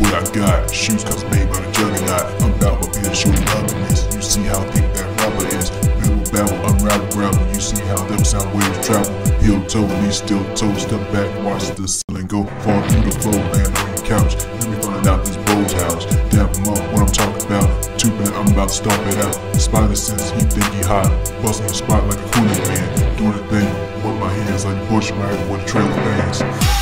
what I got. Shoes cause made by the juggernaut. I'm about to be a short ugliness. You see how thick that rubber is. Babble, babble, unravel, gravel. You see how them sound waves travel. Heel toe, me still toe. Step back, watch the ceiling go. Fall through the floor, land on the couch. Let me find out this Bo's house. Him up, what I'm talking about. Too bad I'm about to stomp it out. Spider sense, he think he hot. Busting his spot like a cooling man. Doing a thing with my hands like Bush Ride with trailer bands.